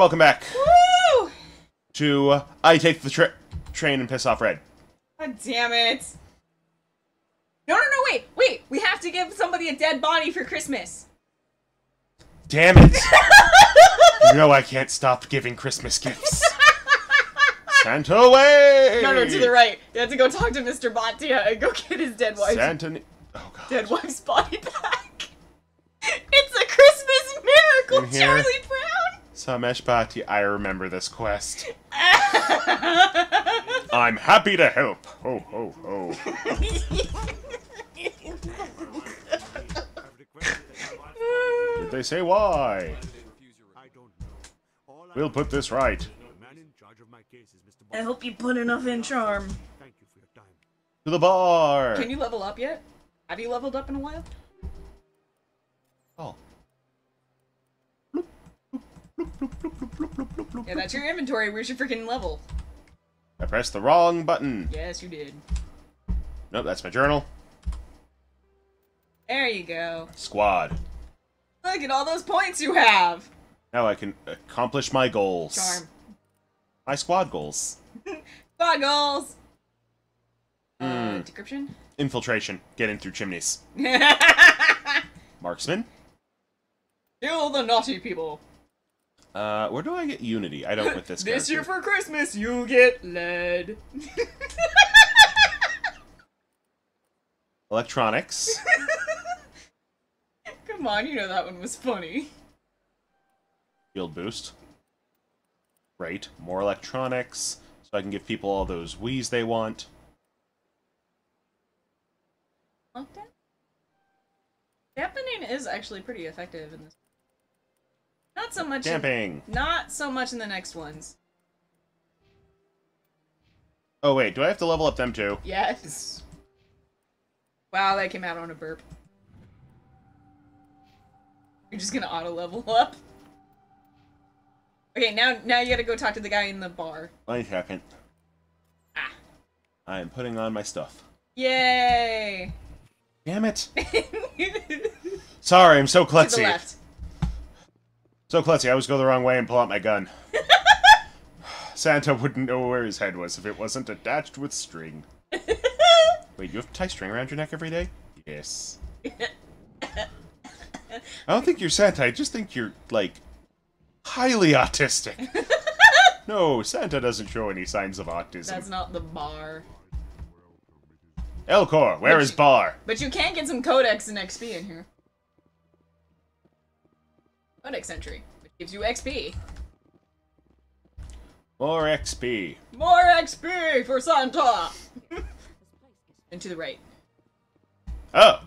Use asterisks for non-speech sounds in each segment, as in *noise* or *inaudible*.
Welcome back Woo! to uh, I Take the tra- Train and Piss Off Red. God damn it. No, no, no, wait, wait. We have to give somebody a dead body for Christmas. Damn it! *laughs* you know I can't stop giving Christmas gifts. *laughs* Santa away! No, no, to the right. You have to go talk to Mr. Bhatia and go get his dead wife. Santa. Oh god. dead wife's body back. *laughs* It's a Christmas miracle, Charlie Brown. Samesh Bhatia, I remember this quest. *laughs* I'm happy to help. Ho, ho, ho. Did they say why? I don't know. All I We'll put this right. the man in charge of my case is Mr. I hope you put enough in charm. Thank you for your time. To the bar! Can you level up yet? Have you leveled up in a while? Yeah, that's your inventory. Where's your freaking level? I pressed the wrong button. Yes, you did. Nope, that's my journal. There you go. Squad. Look at all those points you have. Now I can accomplish my goals. Charm. My squad goals. *laughs* Goggles. Uh, Hmm. decryption. Infiltration. Get in through chimneys. *laughs* Marksman. Kill the naughty people. Uh, where do I get Unity? I don't with this *laughs* This year for Christmas, you get lead. *laughs* Electronics. *laughs* Come on, you know that one was funny. Field boost. Great. More electronics. So I can give people all those Wii's they want. Lockdown? Dampening is actually pretty effective in this. Not so much. in- not so much in the next ones. Oh wait, do I have to level up them too? Yes. Wow, that came out on a burp. You're just gonna auto level *laughs* up. Okay, now now you gotta go talk to the guy in the bar. One second. Ah. I am putting on my stuff. Yay! Damn it. *laughs* Sorry, I'm so the klutzy. left. So klutzy, I always go the wrong way and pull out my gun. *laughs* Santa wouldn't know where his head was if it wasn't attached with string. *laughs* Wait, you have to tie string around your neck every day? Yes. *laughs* I don't think you're Santa, I just think you're, like, highly autistic. no, Santa doesn't show any signs of autism. That's not the bar. Elcor, where But is you- Bar? But you can get some codex and XP in here. Codex entry, which gives you XP. More XP. More XP for Santa! *laughs* and to the right. Oh!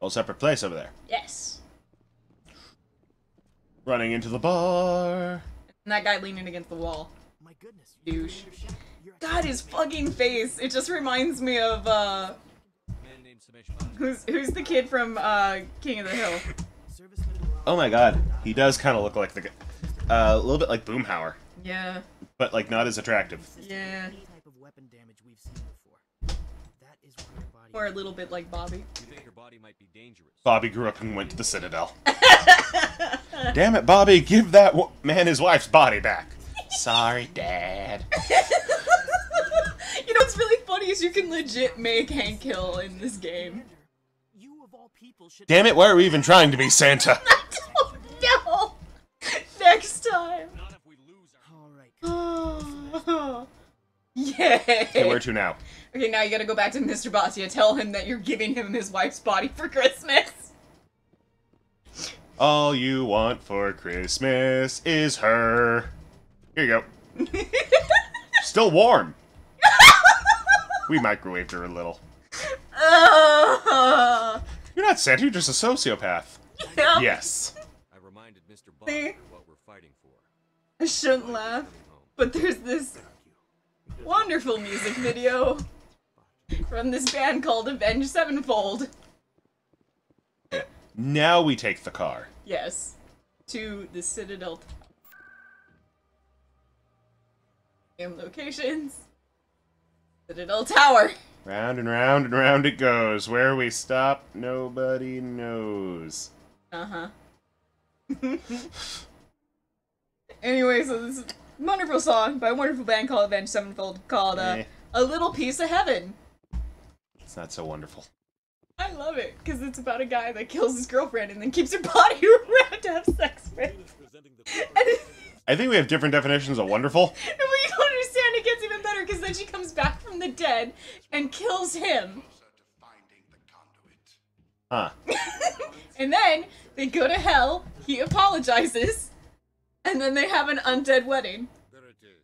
Whole separate place over there. Yes. Running into the bar. And that guy leaning against the wall. My goodness. you Douche. your ship. You're God, his fucking face. It just reminds me of, uh, Man named Samesh who's, who's the kid from, uh, King of the Hill? Servicemen were Oh my god, he does kind of look like the. Uh, a little bit like Boomhauer, Yeah, but like not as attractive. yeah. type of weapon damage we've seen before. That is body Or a little bit like Bobby. You think her body might be dangerous? Bobby grew up and went to the Citadel. *laughs* Damn it, Bobby, give that wo- man his wife's body back. Sorry, Dad. *laughs* you know what's really funny is you can legit make Hank Hill in this game. You of all people should Damn it, why are we even trying to be Santa? *laughs* Yay! Okay, where to now? *laughs* Okay, now you gotta go back to Mr. Bhatia. Tell him that you're giving him his wife's body for Christmas. All you want for Christmas is her. Here you go. *laughs* Still warm. We microwaved her a little. Uh, You're not Santa, you're just a sociopath. yeah. Yes. I reminded Mr. See? Bond what we're fighting for. I shouldn't laugh, but there's this wonderful music video from this band called Avenged Sevenfold. Now we take the car. Yes, to the Citadel. Locations. Citadel Tower. Round and round and round it goes. Where we stop, nobody knows. Uh huh. *laughs* anyway, so this wonderful song by a wonderful band called Avenged Sevenfold called uh, Eh. "A Little Piece of Heaven." It's not so wonderful. I love it because it's about a guy that kills his girlfriend and then keeps her *laughs* body around to have sex with. *laughs* *laughs* I think we have different definitions of wonderful. and we don't understand it gets even better because then she comes back from the dead and kills him. Huh. and then they go to hell, he apologizes, and then they have an undead wedding. There it is.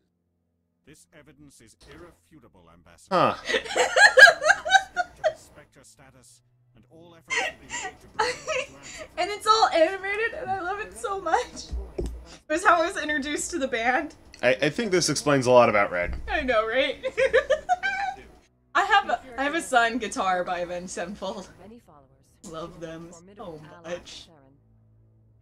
This evidence is irrefutable, Ambassador. Huh. *laughs* Respect status, and all efforts will be made to bring you to answer. *laughs* and it's all animated, and I love it so much. It was how I was introduced to the band. I, I think this explains a lot about Red. I know, right? *laughs* I have a, I have a signed guitar by Avenged Sevenfold. Love them so much.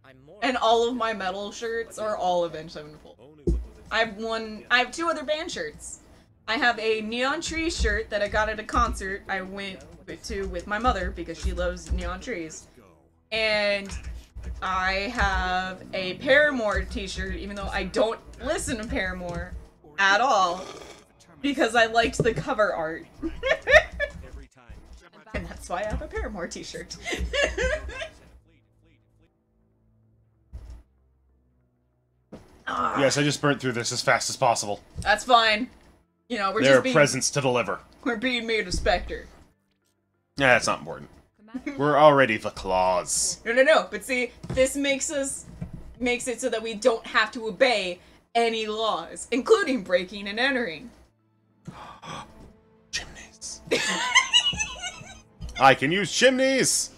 Sharon. I'm more And all of my metal shirts are all Avenged Sevenfold. Only look with I have one. I have two other band shirts. I have a Neon Trees shirt that I got at a concert I went to with my mother because she loves neon trees. And I have a Paramore t-shirt, even though I don't listen to Paramore at all, because I liked the cover art. *laughs* and that's why I have a Paramore t-shirt. *laughs* Yes, I just burnt through this as fast as possible. That's fine. You know, we're There just are being, presents to deliver. we're being made a specter. Yeah, that's not important. We're already the claws. No, no, no. But see, this makes us makes it so that we don't have to obey any laws, including breaking and entering. *gasps* Chimneys. *laughs* I can use chimneys!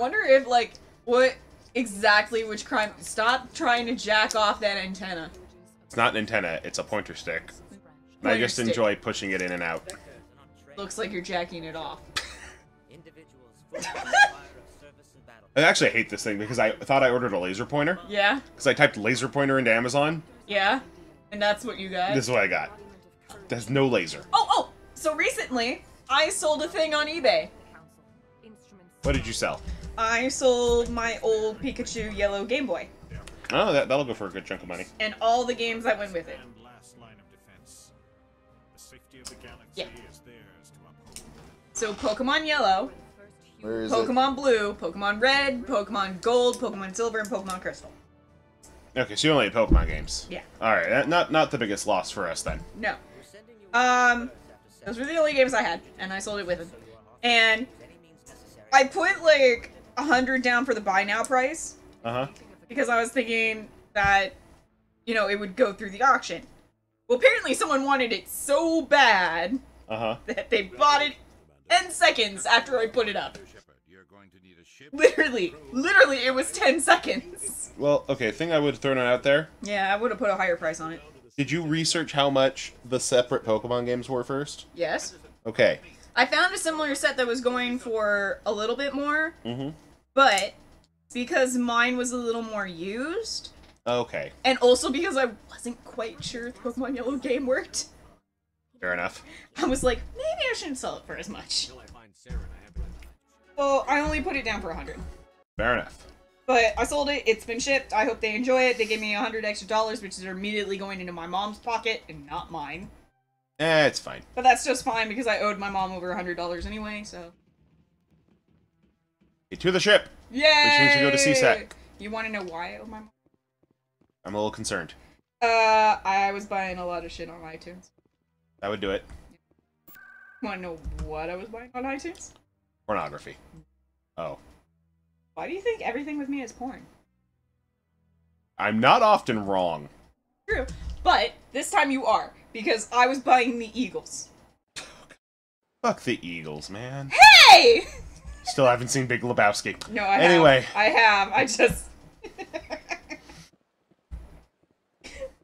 Wonder if like what exactly which crime stop trying to jack off that antenna. It's not an antenna, it's a pointer stick. And I just stick. enjoy pushing it in and out. Looks like you're jacking it off. individuals full of the fire of service and battle. I actually hate this thing because I thought I ordered a laser pointer. Yeah? Because I typed laser pointer into Amazon. Yeah? And that's what you got? This is what I got. There's no laser. Oh, oh! So recently, I sold a thing on eBay. What did you sell? I sold my old Pikachu yellow Game Boy. Oh, that, that'll go for a good chunk of money. And all the games that went with it. And last line of defense. The safety of the galaxy Yeah. is theirs to uphold. So Pokemon Yellow, Where is Pokemon Blue, Pokemon Red, Pokemon Gold, Pokemon Silver, and Pokemon Crystal. Okay, so you only had Pokemon games. Yeah. Alright, not not the biggest loss for us then. No. We're sending you Um, those were the only games I had, and I sold it with them. And any means necessary. I put like a hundred down for the buy now price Uh huh. because I was thinking that, you know, it would go through the auction. Well, apparently someone wanted it so bad Uh huh. that they bought it 10 seconds after I put it up. You're going to need a ship. Literally, literally, it was 10 seconds. Well, okay, thing I would have thrown it out there. Yeah, I would have put a higher price on it. Did you research how much the separate Pokemon games were first? Yes. Okay. I found a similar set that was going for a little bit more, Mm-hmm. but because mine was a little more used, Okay. and also because I wasn't quite sure if the Pokemon Yellow game worked, Fair enough. I was like, maybe I shouldn't sell it for as much. Until I find Sarah and I have it. Well, I only put it down for a 100. Fair enough. But I sold it, it's been shipped, I hope they enjoy it. They gave me a 100 extra dollars, which is immediately going into my mom's pocket and not mine. Eh, it's fine. But that's just fine because I owed my mom over $100 anyway, so. Get to the ship. Yay! Which means you go to C-Sec. You want to know why I owe my mom? I'm a little concerned. Uh, I was buying a lot of shit on iTunes. That would do it. Want to know what I was buying on iTunes? Pornography. Oh. Why do you think everything with me is porn? I'm not often wrong. True, but this time you are because I was buying the Eagles. Fuck the Eagles, man. Hey! Still haven't seen Big Lebowski. No, I Anyway. have. I have. I just. *laughs*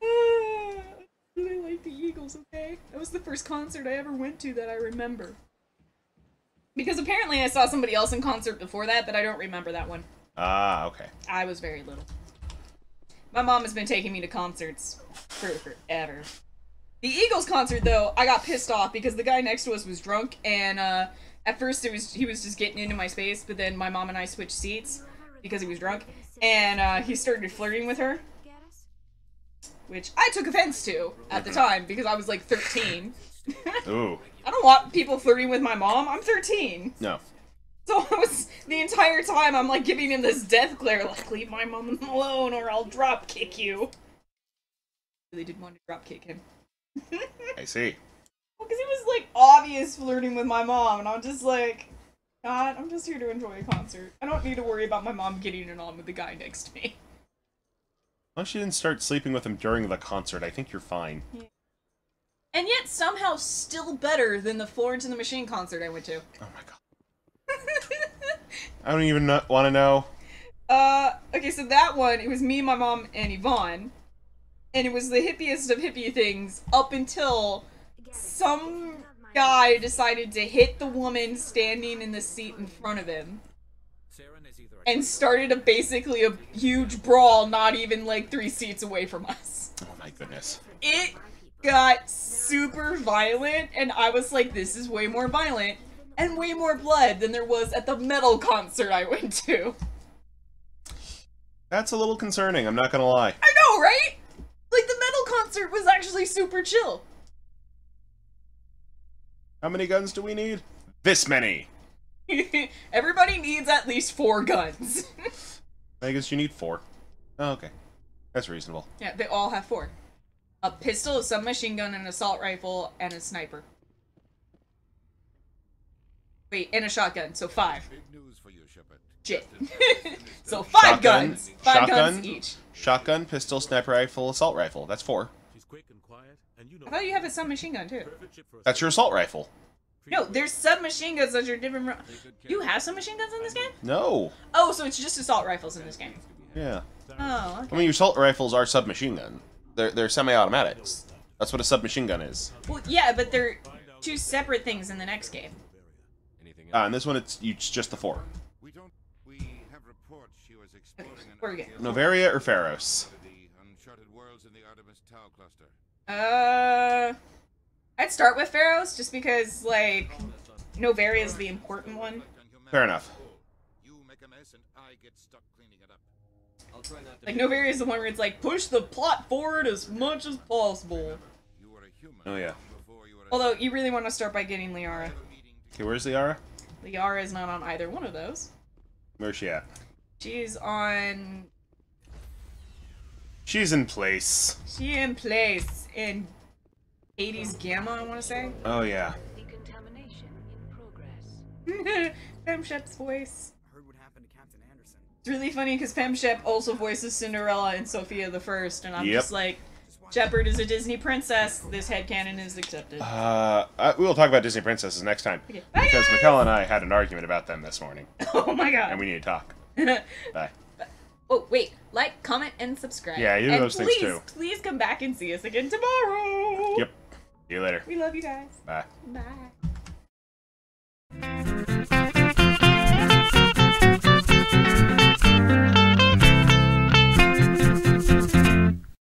I really like the Eagles. Okay, that was the first concert I ever went to that I remember. Because apparently I saw somebody else in concert before that, but I don't remember that one. Ah, okay. I was very little. My mom has been taking me to concerts for forever. The Eagles concert, though, I got pissed off because the guy next to us was drunk, and uh, at first it was he was just getting into my space, but then my mom and I switched seats because he was drunk, and uh, he started flirting with her, which I took offense to at the time because I was like 13. *laughs* Ooh. I don't want people flirting with my mom. I'm 13. No. So *laughs* I was the entire time I'm like giving him this death glare, like leave my mom alone or I'll drop kick you. Really did want to drop kick him. I see. Well, *laughs* Because he was like obvious flirting with my mom, and I'm just like, God, I'm just here to enjoy a concert. I don't need to worry about my mom getting it on with the guy next to me. Unless you didn't start sleeping with him during the concert, I think you're fine. And yet somehow still better than the Florence and the Machine concert I went to. Oh my god. I don't even want to know. *laughs* Uh, okay, so that one, it was me, my mom, and Yvonne. And it was the hippiest of hippie things up until some guy decided to hit the woman standing in the seat in front of him Saren is either a and started a basically a huge brawl not even like three seats away from us. Oh my goodness. It got super violent and I was like this is way more violent and way more blood than there was at the metal concert I went to. That's a little concerning, I'm not gonna lie. I know, right? Like the metal concert was actually super chill. How many guns do we need? This many! *laughs* Everybody needs at least four guns. *laughs* I guess you need four. Oh, okay. That's reasonable. yeah, they all have four. A pistol, a submachine gun, an assault rifle, and a sniper. Wait, and a shotgun, so five. Big news for you, Shepard. Shit. *laughs* so five Shotgun, guns. Five shotgun, guns each. Shotgun, pistol, sniper rifle, assault rifle. That's four. She's quick and quiet, and you know I thought you have a submachine gun too. perfect ship for a That's your assault rifle. No, there's submachine guns that are different. ro- Take good care You of have submachine guns in this game? No. Oh, so it's just assault rifles in this game. Yeah. Oh, I mean, your assault rifles are submachine gun. They're they're semi-automatics. That's what a submachine gun is. Well, yeah, but they're two separate things in the next game. anything Uh, else. and this one, it's it's just the four. The Artemis Tau cluster. Uh, I'd start with Feros just because, like, Noveria is the important one. Fair enough. You make a mess and I get stuck cleaning it up. I'll try not Like, Noveria is the one where it's like, push the plot forward as much as possible. You were a human. Oh, yeah. Before you were a Although, you really want to start by getting Liara. Okay, where's Liara? Liara is not on either one of those. Where's she at? She's on. She's in place. She in place in 80s Gamma, I want to say. Oh yeah. Decontamination in progress. *laughs* Femshep's voice. I Heard what happened to Captain Anderson. It's really funny because Femshep also voices Cinderella and Sophia the First, and I'm Yep. just like, Shepard is a Disney princess. This headcanon is accepted. Uh, uh, we will talk about Disney princesses next time Okay. because Mikkel and I had an argument about them this morning, *laughs* oh my god. and we need to talk. Bye. *laughs* oh wait, like, comment, and subscribe. Yeah, you do those things please, too. Please come back and see us again tomorrow. Yep. See you later. We love you guys. Bye. Bye.